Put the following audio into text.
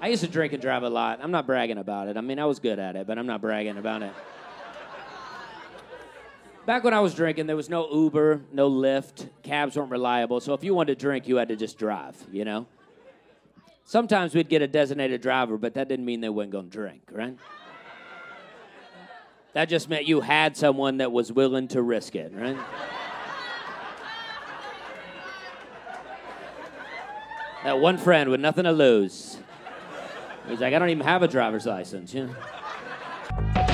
I used to drink and drive a lot. I'm not bragging about it. I mean, I was good at it, but I'm not bragging about it. Back when I was drinking, there was no Uber, no Lyft. Cabs weren't reliable. So if you wanted to drink, you had to just drive, you know? Sometimes we'd get a designated driver, but that didn't mean they weren't going to drink, right? That just meant you had someone that was willing to risk it, right? that one friend with nothing to lose. He's like, I don't even have a driver's license. You know?